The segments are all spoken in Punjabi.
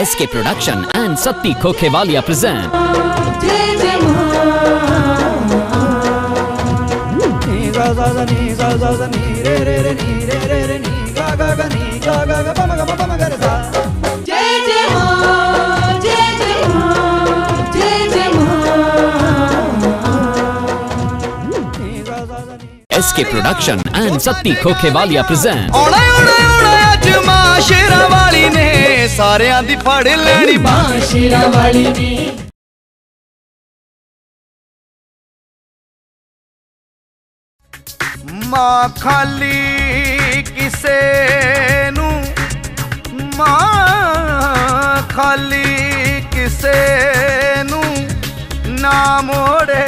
SK Production and Satti Khokhewalia present जय जय ni ga za za ni za za za ni re re re ni re re re ni ga ga ga ni ga ga ga pa ma ga pa pa ma ga re sa जय जय मां जय जय मां जय जय मां ni ga za za ni SK Production and Satti Khokhewalia present ਨੇ ਸਾਰਿਆਂ ਦੀ ਫੜ ਲੈਣੀ ਬਾਸ਼ੀਰਾ ਵਾਲੀ ਨੇ ਮਾਂ ਖਾਲੀ ਕਿਸੇ ਨੂੰ। ਮਾਂ ਖਾਲੀ ਕਿਸੇ ਨੂੰ ਨਾ ਮੋੜੇ।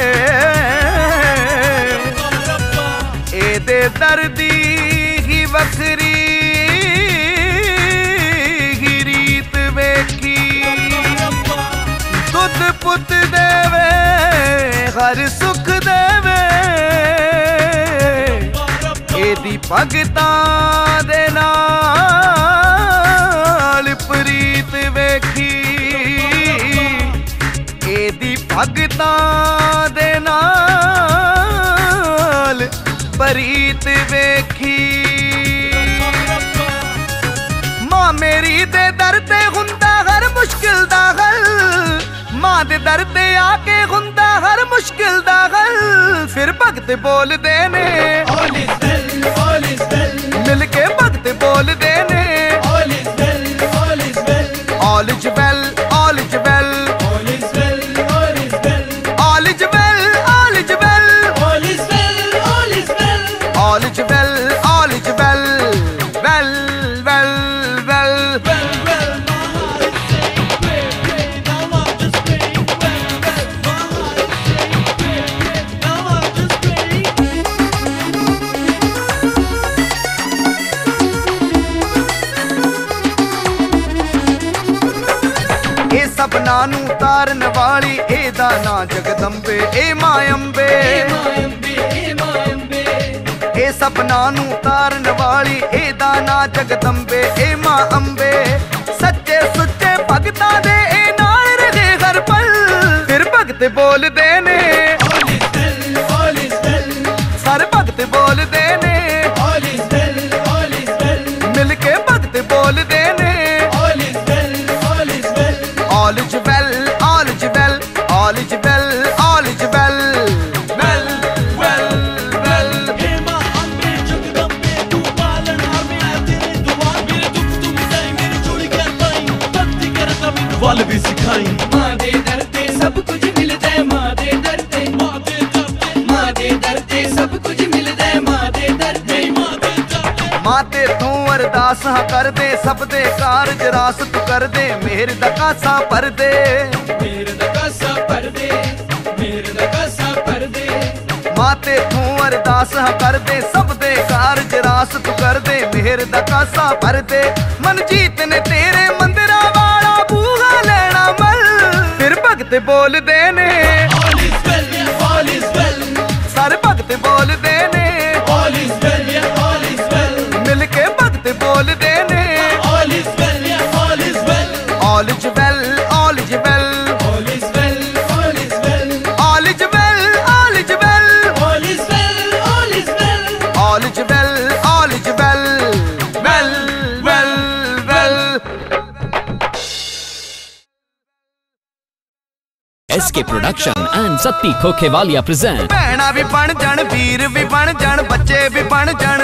ਇਹਦੇ ਦਰਦੀ ਹੀ ਵੱਖਰੀ ਦੁੱਧ ਪੁੱਤ ਦੇਵੇ, ਹਰ ਸੁਖ ਦੇਵੇ। ਇਹਦੀ ਭਗਤਾਂ ਦੇ ਨਾਲ ਪ੍ਰੀਤ ਵੇਖੀ। ਇਹਦੀ ਭਗਤਾਂ ਦੇ ਨਾਲ ਪ੍ਰੀਤ ਵੇਖੀ। ਮਾਂ ਮੇਰੀ ਦੇ ਦਰ ਤੇ ਹੁੰਦਾ ਹਰ ਮੁਸ਼ਕਿਲ ਦਾ ਹੱਲ। ਮਾਂ ਦੇ ਦਰ ਤੇ ਆ ਕੇ ਹੁੰਦਾ ਹਰ ਮੁਸ਼ਕਿਲ ਦਾ ਹੱਲ। ਫਿਰ ਭਗਤ ਬੋਲਦੇ ਨੇ well, all is well, ਮਿਲ ਕੇ ਭਗਤ ਬੋਲਦੇ ਤਾਰਨ ਵਾਲੀ ਇਹਦਾ ਨਾਂ ਜਗਦੰਬੇ ਇਹ ਮਾਂ ਅੰਬੇ। ਇਹ ਸਭਨਾ ਨੂੰ ਤਾਰਨ ਵਾਲੀ ਇਹਦਾ ਨਾਂ ਜਗਦੰਬੇ ਇਹ ਮਾਂ ਅੰਬੇ। ਸੱਚੇ ਸੁੱਚੇ ਭਗਤਾਂ ਦੇ ਇਹ ਨਾਲ ਰਹੇ ਹਰ ਪਲ। ਫਿਰ ਭਗਤ ਬੋਲਦੇ ਨੇ। ਸਾਰੇ ਭਗਤ ਬੋਲਦੇ ਨੇ। ਨਿਗਾਹ ਕਰਦੇ ਸਭ ਦੇ ਕਾਰਜ ਰਾਸ ਤੂੰ ਕਰਦੇ ਮਿਹਰ ਦਾ ਕਾਸਾ ਪਰਦੇ ਮਿਹਰ ਦਾ ਕਾਸਾ ਪਰਦੇ ਮਿਹਰ ਦਾ ਕਾਸਾ ਪਰਦੇ ਮਾਤੇ ਤੂੰ ਅਰਦਾਸ ਹਾਂ ਕਰਦੇ ਸਭ ਦੇ ਕਾਰਜ ਰਾਸ ਤੂੰ ਕਰਦੇ ਮਿਹਰ ਦਾ ਕਾਸਾ ਪਰਦੇ ਮਨਜੀਤ ਨੇ ਤੇਰੇ ਮੰਦਰਾ ਵਾਲਾ ਬੂਹਾ ਲੈਣਾ ਮਲ। ਫਿਰ ਭਗਤ ਬੋਲਦੇ ਨੇ ਆਲ ਸਾਰੇ ਭਗਤ ਬੋਲਦੇ ਨੇ S K production and Satti Khokhewalia present भैना भी बन जन वीर भी बन जन बच्चे भी बन जन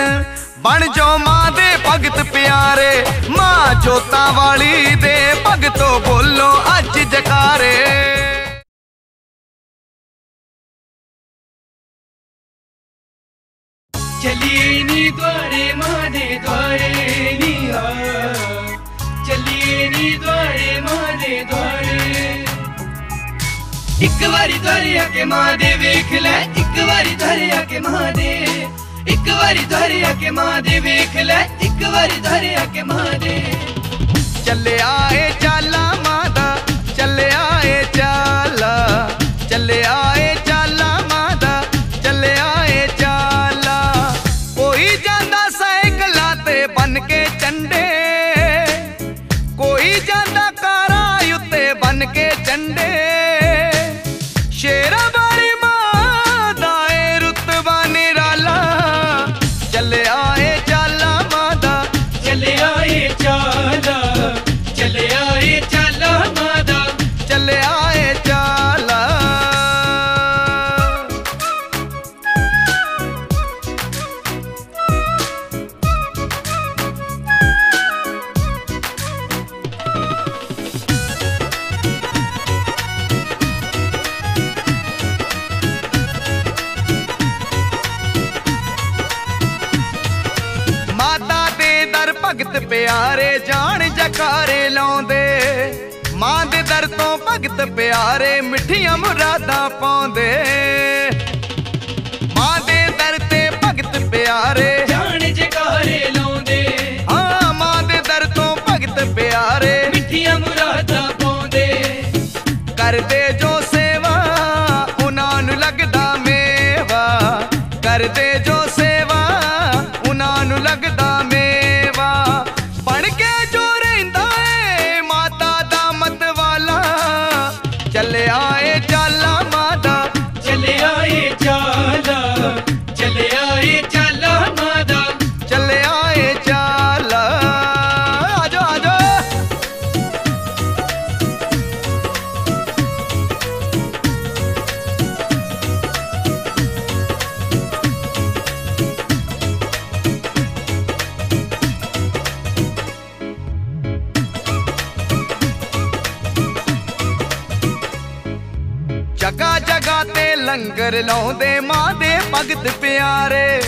बन जो माँ दे भगत प्यारे माँ जोता वाली दे भगतो बोलो अज जकारे चलिए नी द्वारे माने द्वारे लिया चलिए नी द्वारे माने द्वारे ਇੱਕ ਵਾਰੀ ਦੁਆਰੇ ਆ ਕੇ ਮਾਂ ਦੇ ਵੇਖ ਲੈ, ਇੱਕ ਵਾਰੀ ਦੁਆਰੇ ਆ ਕੇ ਮਾਂ ਦੇ ਇੱਕ ਵਾਰੀ ਦੁਆਰੇ ਆ ਕੇ ਮਾਂ ਦੇ ਵੇਖ ਲੈ, ਇੱਕ ਵਾਰੀ ਦੁਆਰੇ ਆ ਕੇ ਮਾਂ ਦੇ ਚੱਲਿਆ ਏ ਚਾਲਾ ਪਿਆਰੇ ਮੁਰਾਦਾਂ ਪਾਉਂਦੇ ਲੰਗਰ ਲਾਉਂਦੇ ਮਾਂ ਦੇ ਭਗਤ ਪਿਆਰੇ।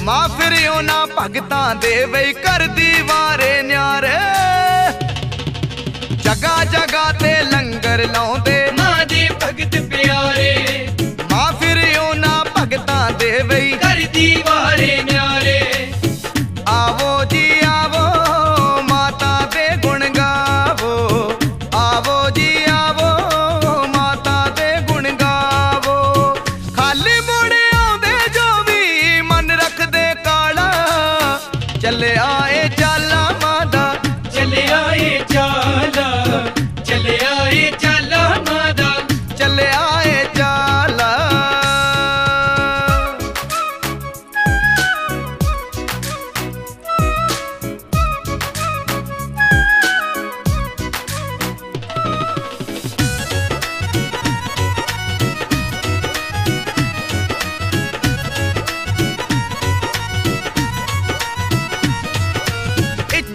ਮਾਂ ਫਿਰ ਉਹਨਾਂ ਭਗਤਾਂ ਦੇ ਵਈ ਕਰਦੀ ਵਾਰੇ ਨਿਆਰੇ। ਜਗਾ ਜਗਾ ਤੇ ਲੰਗਰ ਲਾਉਂਦੇ ਮਾਂ ਦੇ ਭਗਤ ਪਿਆਰੇ। ਮਾਂ ਫਿਰ ਉਹਨਾਂ ਭਗਤਾਂ ਦੇ ਵਈ ਕਰਦੀ ਵਾਰੇ ਨਿਆਰੇ।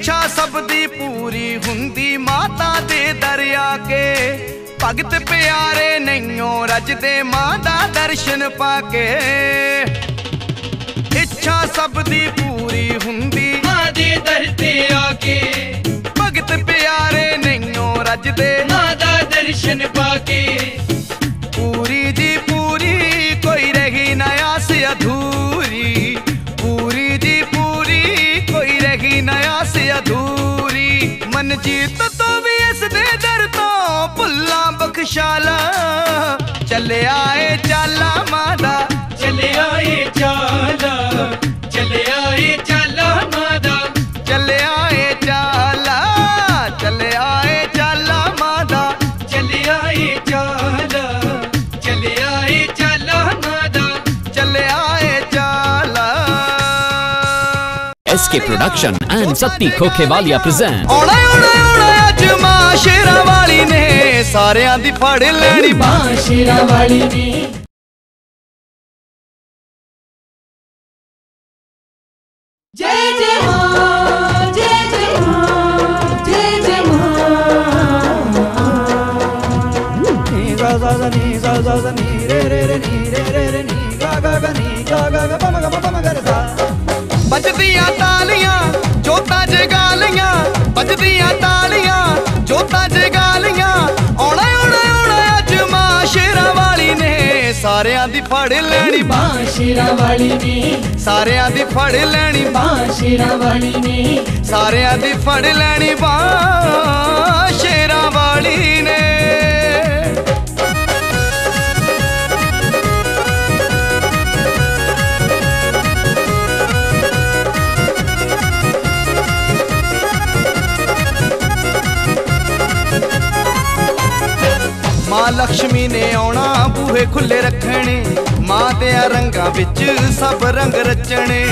ਇੱਛਾ ਸਭ ਦੀ ਪੂਰੀ ਹੁੰਦੀ ਮਾਤਾ ਦੇ ਦਰਿਆ ਕੇ। ਭਗਤ ਪਿਆਰੇ ਨੈਣੋਂ ਰਜਦੇ ਮਾਂ ਦਾ ਦਰਸ਼ਨ ਪਾ ਕੇ। ਇੱਛਾ ਸਭ ਦੀ ਪੂਰੀ ਹੁੰਦੀ ਮਾਂ ਦੇ ਦਰ ਤੇ ਆ ਕੇ। ਭਗਤ ਪਿਆਰੇ ਨੈਣੋਂ ਰਜਦੇ ਮਾਂ ਦਾ ਦਰਸ਼ਨ ਪਾ ਕੇ। ਅਧੂਰੀ ਜੀਤ ਤੋਂ ਵੀ ਇਸ ਦੇ ਦਰ ਤੋਂ ਭੁੱਲਾਂ ਬਖਸ਼ਾਲਾ। ਚੱਲਿਆ ਏ ਚਾਲਾ K production and Satti Khokhewalia present ओड़ा ओड़ा ओड़ा अजमा शेरा वाली ने सारे आदि फड़ लेनी माँ वाली ने नी गा गा गा ਵੱਜਦੀਆਂ ਤਾਲੀਆਂ ਜੋਤਾਂ ਜਗਾ ਲੀਆਂ ਵੱਜਦੀਆਂ ਤਾਲੀਆਂ ਜੋਤਾਂ ਜਗਾ ਲੀਆਂ ਆਉਣਾ ਆਉਣਾ ਆਉਣਾ ਅੱਜ ਮਾਂ ਸ਼ੇਰਾਂ ਵਾਲੀ ਨੇ। ਸਾਰਿਆਂ ਦੀ ਫੜ ਲੈਣੀ। ਬਾਂਹ ਸ਼ੇਰਾ ਵਾਲੀ ਨੇ। ਸਾਰਿਆਂ ਦੀ ਫੜ ਲੈਣੀ। ਬਾਂਹ ਸ਼ੇਰਾ ਵਾਲੀ ਨੇ। ਸਾਰਿਆਂ ਦੀ ਫੜ ਲੈਣੀ। ਬਾਂਹ ਸ਼ੇਰਾਂ ਵਾਲੀ ਨੇ। ਲਕਸ਼ਮੀ ਨੇ ਆਉਣਾ ਬੂਹੇ ਖੁੱਲੇ ਰੱਖਣੇ। ਮਾਂ ਦੇ ਰੰਗਾਂ ਵਿੱਚ ਸਭ ਰੰਗ ਰਚਣੇ।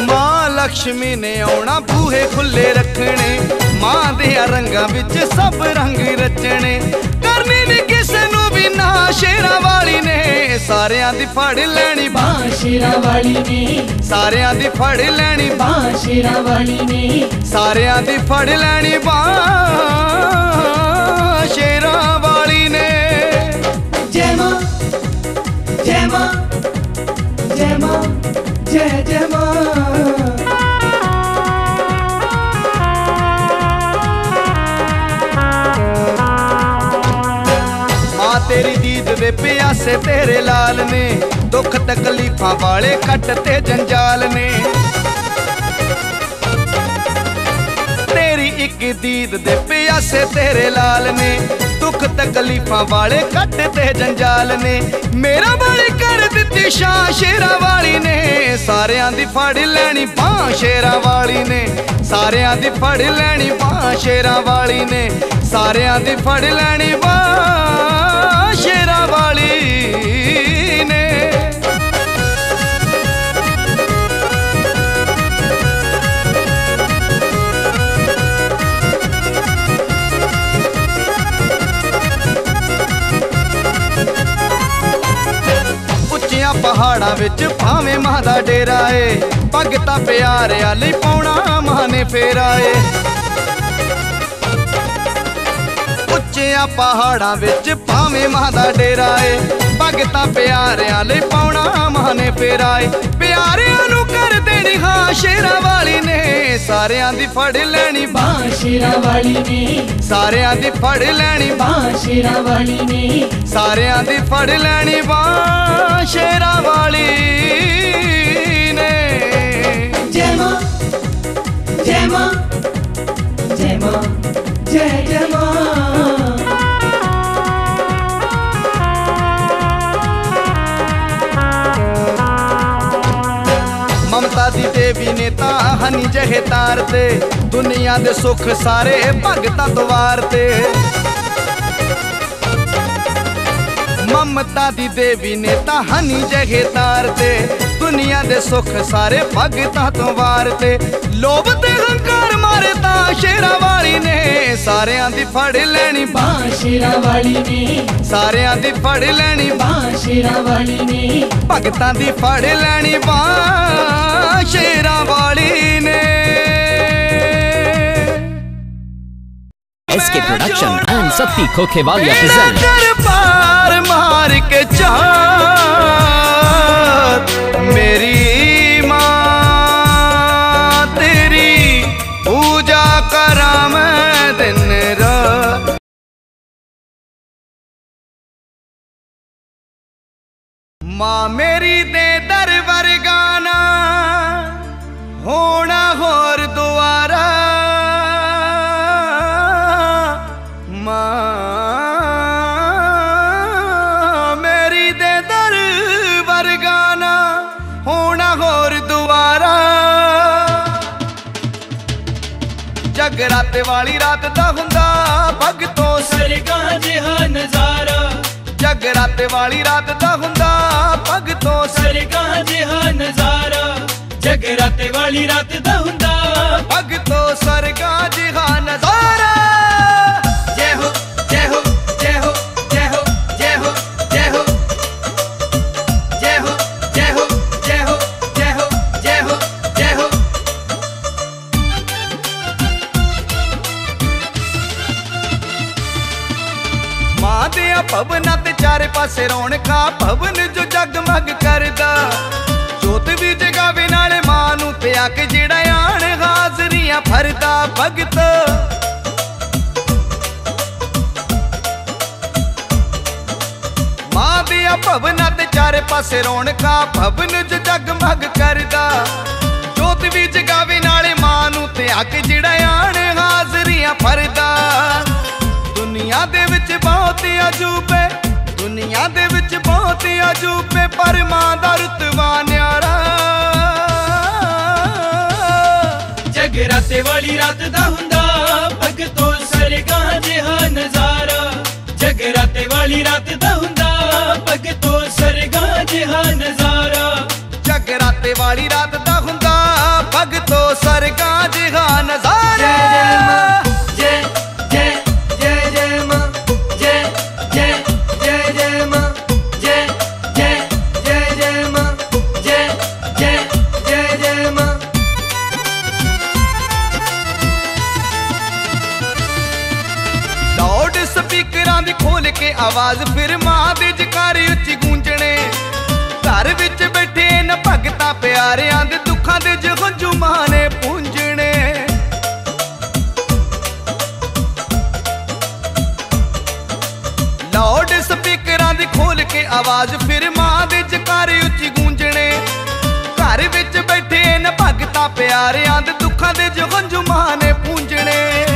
ਮਾਂ ਲਕਸ਼ਮੀ ਨੇ ਆਉਣਾ ਬੂਹੇ ਖੁੱਲੇ ਰੱਖਣੇ। ਮਾਂ ਦੇ ਰੰਗਾਂ ਵਿੱਚ ਸਭ ਰੰਗ ਰਚਣੇ। ਕਰਨੀ ਨਹੀਂ ਕਿਸੇ ਨੂੰ ਵੀ ਨਾ ਸ਼ੇਰਾਂ ਵਾਲੀ ਨੇ। ਸਾਰਿਆਂ ਦੀ ਫੜ ਲੈਣੀ ਬਾਸ਼ੀਰਾ ਵਾਲੀ ਨੇ। ਸਾਰਿਆਂ ਦੀ ਫੜ ਲੈਣੀ ਬਾਸ਼ੀਰਾ ਵਾਲੀ ਨੇ। ਸਾਰਿਆਂ ਦੀ ਫੜ ਲੈਣੀ ਬਾ जय ਤੇਰੀ ਦੀਦ ਦੇ ਪਿਆਸੇ ਤੇਰੇ ਲਾਲ ਨੇ, ਦੁੱਖ ਤਕਲੀਫਾਂ ਵਾਲੇ ਕੱਟ ਤੇ ਜੰਜਾਲ ਨੇ। ਤੇਰੀ ਇੱਕ ਦੀਦ ਦੇ ਪਿਆਸੇ ਤੇਰੇ ਲਾਲ ਨੇ, ਦੁੱਖ ਤਕਲੀਫਾਂ ਵਾਲੇ ਕੱਟ ਤੇ ਜੰਜਾਲ ਨੇ। ਮੇਰਾ ਵਾਲੀ ਕਰ ਦਿੱਤੀ ਸ਼ਾਂ ਸ਼ੇਰਾ ਵਾਲੀ ਸਾਰਿਆਂ ਦੀ ਫੜ ਲੈਣੀ ਬਾਹ ਸ਼ੇਰਾਂ ਵਾਲੀ ਨੇ। ਸਾਰਿਆਂ ਦੀ ਫੜ ਲੈਣੀ ਬਾਹ ਸ਼ੇਰਾਂ ਵਾਲੀ ਨੇ। ਸਾਰਿਆਂ ਦੀ ਫੜ ਲੈਣੀ ਬਾਹ ਪਹਾੜਾਂ ਵਿੱਚ ਭਾਵੇਂ ਮਾਂ ਦਾ ਡੇਰਾ ਏ, ਪੱਗ ਤਾਂ ਪਿਆਰਿਆਂ ਲਈ ਪਾਉਣਾ ਮਾਂ ਨੇ ਫੇਰਾ ਏ। ਉੱਚੀਆਂ ਪਹਾੜਾਂ ਵਿੱਚ ਭਾਵੇਂ ਮਾਂ ਦਾ ਡੇਰਾ ਏ ਭਗਤਾ ਤਾਂ ਪਿਆਰਿਆਂ ਲਈ ਪਾਉਣਾ ਮਾਂ ਨੇ ਫੇਰਾ ਏ। ਪਿਆਰਿਆਂ ਨੂੰ ਕਰ ਦੇਣੀ ਹਾਂ ਸ਼ੇਰਾਂ ਵਾਲੀ ਨੇ ਸਾਰਿਆਂ ਦੀ ਫੜ ਲੈਣੀ ਬਾਸ਼ੀਰਾ ਵਾਲੀ ਨੇ। ਸਾਰਿਆਂ ਦੀ ਫੜ ਲੈਣੀ ਬਾਸ਼ੀਰਾ ਵਾਲੀ ਨੇ। ਸਾਰਿਆਂ ਦੀ ਫੜ ਲੈਣੀ ਬਾਂਹ ਸ਼ੇਰਾਂ ਵਾਲੀ ਨੇ। ਜੈ ਮਾਂ ਜੈ ਮਾਂ ਜੈ ਮਾਂ ਹਨੀ ਜਹੇ ਤਾਰ ਤੇ, ਦੁਨੀਆ ਦੇ ਸੁੱਖ ਸਾਰੇ ਭਗਤਾਂ ਤੋਂ ਵਾਰ ਤੇ। ਮਮਤਾ ਦੀ ਦੇਵੀ ਨੇ ਤਾਂ ਹਨੀ ਜਹੇ ਤਾਰ ਤੇ, ਦੁਨੀਆ ਦੇ ਸੁੱਖ ਸਾਰੇ ਭਗਤਾਂ ਤੋਂ ਵਾਰ ਤੇ। ਲੋਭ ਤੇ ਸ਼ੇਰਾਂ ਵਾਲੀ ਨੇ ਸਾਰਿਆਂ ਦੀ ਫੜ ਲੈਣੀ ਬਾਸ਼ੀਰਾ ਵਾਲੀ ਨੇ। ਸਾਰਿਆਂ ਦੀ ਫੜ ਲੈਣੀ ਬਾਸ਼ੀਰਾ ਵਾਲੀ ਨੇ। ਭਗਤਾਂ ਦੀ ਫੜ ਲੈਣੀ ਬਾਂਹ ਸ਼ੇਰਾਂ ਵਾਲੀ ਨੇ SK Production and Satti Khokhewalia ਮੇਰਾ present ਦਰਬਾਰ ਮਾਰ ਕੇ ਚਾਰ ਦੀਵਾਲੀ ਰਾਤ ਦਾ ਹੁੰਦਾ ਪੱਗ ਤੋਂ ਸਰਗਾ ਜਿਹਾ ਨਜ਼ਾਰਾ ਜਗ ਰਾਤ ਵਾਲੀ ਰਾਤ ਦਾ ਹੁੰਦਾ। ਪੱਗ ਤੋਂ ਸਰਗਾ ਕੇ ਜਿਹੜਾ ਆਣ ਹਾਜ਼ਰੀਆਂ ਫਰਦਾ ਭਗਤ। ਮਾਂ ਦੀਆਂ ਭਵਨਾਂ ਤੇ ਚਾਰੇ ਪਾਸੇ ਰੌਣਕਾਂ, ਭਵਨ ਜੋ ਜਗਮਗ ਕਰਦਾ। ਜੋਤ ਵੀ ਜਗਾਵੇ ਨਾਲੇ ਮਾਂ ਨੂੰ ਤੇ ਅੱਗ ਕੇ ਜਿਹੜਾ ਆਣ ਹਾਜ਼ਰੀਆਂ ਭਰਦਾ। ਦੁਨੀਆ ਦੇ ਵਿੱਚ ਬਹੁਤ ਅਜੂਬੇ, ਦੁਨੀਆ ਦੇ ਵਿੱਚ ਬਹੁਤ ਅਜੂਬੇ, ਪਰ ਮਾਂ ਦਾ ਰਤਬਾ ਨਿਆਰਾ। ਜਗਰਾਤੇ ਵਾਲੀ ਰਾਤ ਦਾ ਹੁੰਦਾ। ਭਗਤੋ ਸਰਗਾ ਜਿਹਾ ਨਜ਼ਾਰਾ। ਜਗਰਾਤੇ ਵਾਲੀ ਰਾਤ ਦਾ ਹੁੰਦਾ। ਭਗਤੋ ਸਰਗਾ ਜਿਹਾ ਨਜ਼ਾਰਾ। ਜਗਰਾਤੇ ਵਾਲੀ ਰਾਤ ਦਾ ਹੁੰਦਾ। ਭਗਤੋ ਸਰਗਾ ਜਿਹਾ ਨਜ਼ਾਰਾ। ਦੀ ਖੋਲ ਕੇ ਆਵਾਜ਼, ਫਿਰ ਮਾਂ ਦੇ ਜਕਾਰੇ ਉੱਚੀ ਗੂੰਜਣੇ। ਘਰ ਵਿੱਚ ਬੈਠੇ ਨ ਭਗਤਾ ਪਿਆਰਿਆਂ ਦੇ ਦੁੱਖਾਂ ਦੇ ਜੋ ਮਾਂ ਨੇ ਪੂੰਝਣੇ।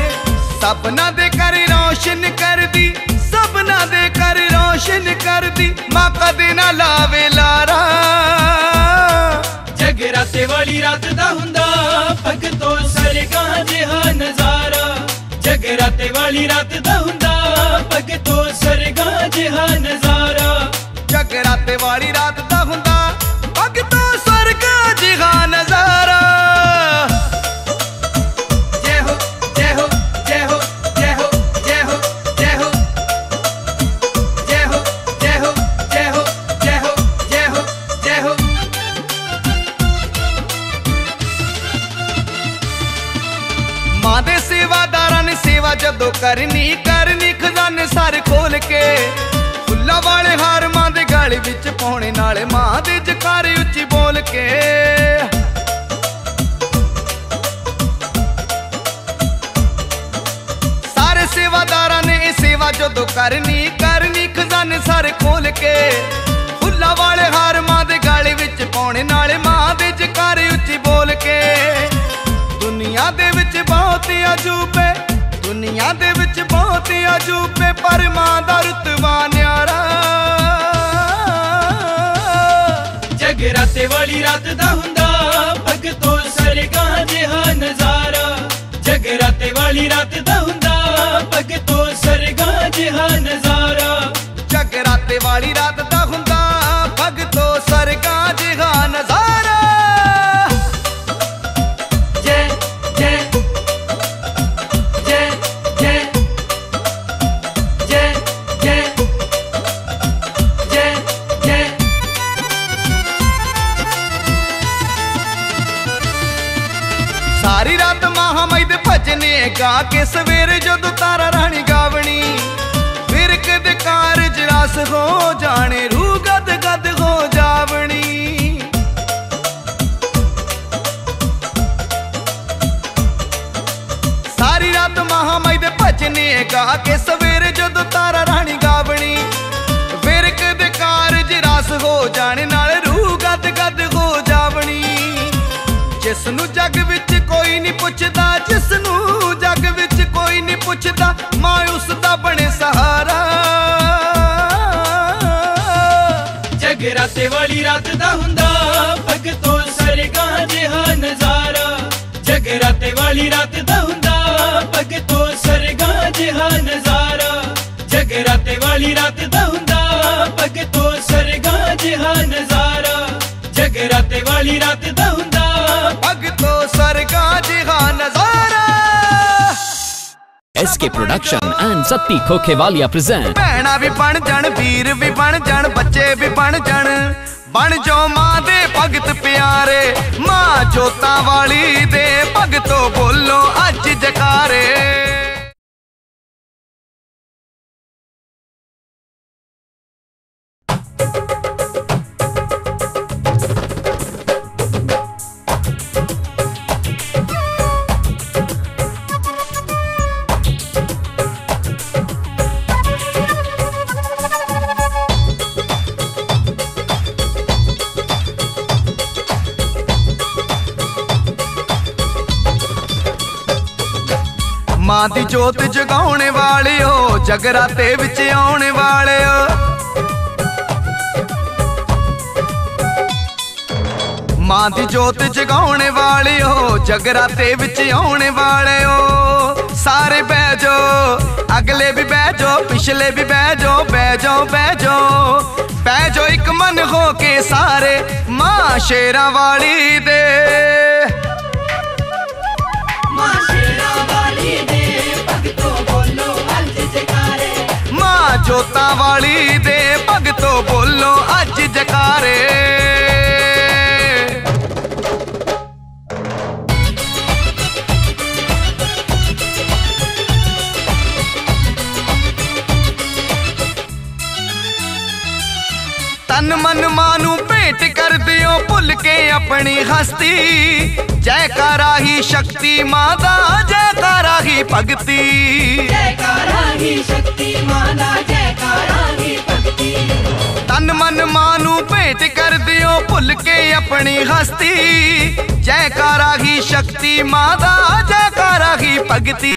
ਸਭਨਾ ਦੇ ਕਰ ਰੋਸ਼ਨ ਕਰਦੀ, ਸਭਨਾ ਦੇ ਕਰ ਰੋਸ਼ਨ ਕਰਦੀ, ਮਾਂ ਕਦੇ ਨਾ ਲਾਵੇ ਲਾਰਾ। ਜਗਰਾਤੇ ਵਾਲੀ ਰਾਤ ਦਾ ਹੁੰਦਾ, ਭਗਤੋ ਸਰਗਾਂ ਜਿਹਾ ਨਜ਼ਾਰਾ। ਜਗਰਾਤੇ ਵਾਲੀ ਰਾਤ ਦਾ ਹੁੰਦਾ, ਭਗਤੋ ਸਰਗਾਂ ਜਿਹਾ ਨਜ਼ਾਰਾ। வாரிரா ਕਰਨੀ ਖਜ਼ਾਨੇ ਖੋਲ ਕੇ। ਫੁੱਲਾਂ ਵਾਲੇ ਹਾਰ ਮਾਂ ਦੇ ਗਾਲੇ ਵਿੱਚ ਪਾਉਣੇ, ਨਾਲੇ ਮਾਂ ਦੇ ਜਕਾਰ ਉੱਚੀ ਬੋਲ ਕੇ। ਦੁਨੀਆ ਦੇ ਵਿੱਚ ਬਹੁਤ ਅਜੂਬੇ, ਦੁਨੀਆ ਦੇ ਵਿੱਚ ਬਹੁਤ ਅਜੂਬੇ, ਪਰ ਮਾਂ ਦਾ ਰਤਬਾ ਨਿਆਰਾ। ਜਗਰਾਤੇ ਵਾਲੀ ਰਾਤ ਦਾ ਹੁੰਦਾ, ਭਗਤੋ ਸਰਗਾਂ ਜਿਹਾ ਨਜ਼ਾਰਾ। ਜਗਰਾਤੇ ਵਾਲੀ ਰਾਤ ਦਾ ਹੁੰਦਾ, ਭਗਤੋ ਸਰਗਾਂ ਜਿਹਾ ਨਜ਼ਾਰਾ। ਜਗਰਾਤੇ ਵਾਲੀ ਰਾਤ ਦਾ ਹੁੰਦਾ ਭਗਤੋ ਸਰਗਾ ਜਿਹਾ ਨਜ਼ਾਰਾ। ਜੈ ਜੈ ਜੈ ਜੈ ਜੈ ਜੈ ਜੈ ਜੈ। ਸਾਰੀ ਰਾਤ ਮਹਾਮਈ ਦੇ ਭਜਨੇ ਗਾ ਕੇ ਹੋ ਜਾਣੇ, ਰੂਹ ਗਦ ਗਦ ਹੋ ਜਾਵਣੀ। ਸਾਰੀ ਰਾਤ ਮਹਾਮਈ ਦੇ ਭਜਨੇ ਗਾ ਕੇ ਸਵੇਰੇ ਜਦੋਂ ਤਾਰਾ ਰਾਣੀ ਗਾਵਣੀ। ਫਿਰ ਕਦੇ ਕਾਰਜ ਰਸ ਹੋ ਜਾਣੇ, ਨਾਲ ਰੂਹ ਗਦ ਗਦ ਹੋ ਜਾਵਣੀ। ਜਿਸ ਨੂੰ ਜੱਗ ਵਿੱਚ ਕੋਈ ਨਹੀਂ ਪੁੱਛਦਾ ਜਿਸ ਨੂੰ ਜੱਗ ਵਿੱਚ ਕੋਈ ਨਹੀਂ ਪੁੱਛਦਾ, ਮਾਂ ਉਸ ਦਾ ਬਣੇ ਸਹਾਰਾ। ਜਗਰਾਤੇ ਵਾਲੀ ਰਾਤ ਦਾ ਹੁੰਦਾ। ਭਗਤੋ ਸਰਗਾਂ ਜਿਹਾ ਨਜ਼ਾਰਾ। ਜਗਰਾਤੇ ਵਾਲੀ ਰਾਤ ਦਾ ਹੁੰਦਾ। ਭਗਤੋ ਸਰਗਾਂ ਜਿਹਾ ਨਜ਼ਾਰਾ। ਜਗਰਾਤੇ ਵਾਲੀ ਰਾਤ ਦਾ ਹੁੰਦਾ। ਭਗਤੋ ਸਰਗਾਂ ਜਿਹਾ ਨਜ਼ਾਰਾ। ਜਗਰਾਤੇ ਵਾਲੀ ਰਾਤ ਦਾ ਹੁੰਦਾ। ਭਗਤੋ ਸਰਗਾ ਜਿਹਾ ਨਜ਼ਾਰਾ। SK Production and Satti Khokhewalia present. ਭੈਣਾ ਵੀ ਬਣ ਜਾਣ, ਵੀਰ ਵੀ ਬਣ ਜਾਣ, ਬੱਚੇ ਵੀ ਬਣ ਜਾਣ। ਬਣ ਜੋ ਮਾਂ ਦੇ ਭਗਤ ਪਿਆਰੇ, ਮਾਂ ਜੋਤਾਂ ਵਾਲੀ ਦੇ ਭਗਤੋ ਬੋਲੋ ਅੱਜ ਜਕਾਰੇ। ਮਾਂ ਦੀ ਜੋਤ ਜਗਾਉਣ ਵਾਲਿਓ, ਜਗਰਾਤੇ ਵਿੱਚ ਆਉਣ ਵਾਲਿਓ। ਮਾਂ ਦੀ ਜੋਤ ਜਗਾਉਣ ਵਾਲਿਓ, ਜਗਰਾਤੇ ਵਿੱਚ ਆਉਣ ਵਾਲਿਓ। ਸਾਰੇ ਬਹਿ ਜਾਓ, ਅਗਲੇ ਵੀ ਬਹਿ ਜਾਓ, ਪਿਛਲੇ ਵੀ ਬਹਿ ਜਾਓ ਬਹਿ ਜਾਓ ਬਹਿ ਜਾਓ। ਬਹਿ ਜਾਓ ਇੱਕ ਮਨ ਹੋ ਕੇ ਸਾਰੇ ਮਾਂ ਸ਼ੇਰਾਂ ਵਾਲੀ ਦੇ। ਜੋਤਾਂ ਵਾਲੀ ਦੇ ਭਗਤੋ ਬੋਲੋ ਅੱਜ ਜਕਾਰੇ। ਤਨ ਮਨ ਮਾਂ ਨੂੰ ਭੇਟ ਕਰ ਦਿਓ ਭੁੱਲ ਕੇ ਆਪਣੀ ਹਸਤੀ। ਜੈਕਾਰਾ ਹੀ ਸ਼ਕਤੀ ਮਾਂ ਦਾ ਜੈਕਾਰਾ ਹੀ ਭਗਤੀ। ਜੈਕਾਰਾ ਹੀ ਸ਼ਕਤੀ ਮਾਂ ਦਾ ਜੈਕਾਰਾ ਹੀ ਭਗਤੀ। ਤਨ ਮਨ ਮਾਂ ਨੂੰ ਭੇਟ ਕਰ ਦਿਓ ਭੁੱਲ ਕੇ ਆਪਣੀ ਹਸਤੀ। ਜੈਕਾਰਾ ਹੀ ਸ਼ਕਤੀ ਮਾਂ ਦਾ ਜੈਕਾਰਾ ਹੀ ਭਗਤੀ।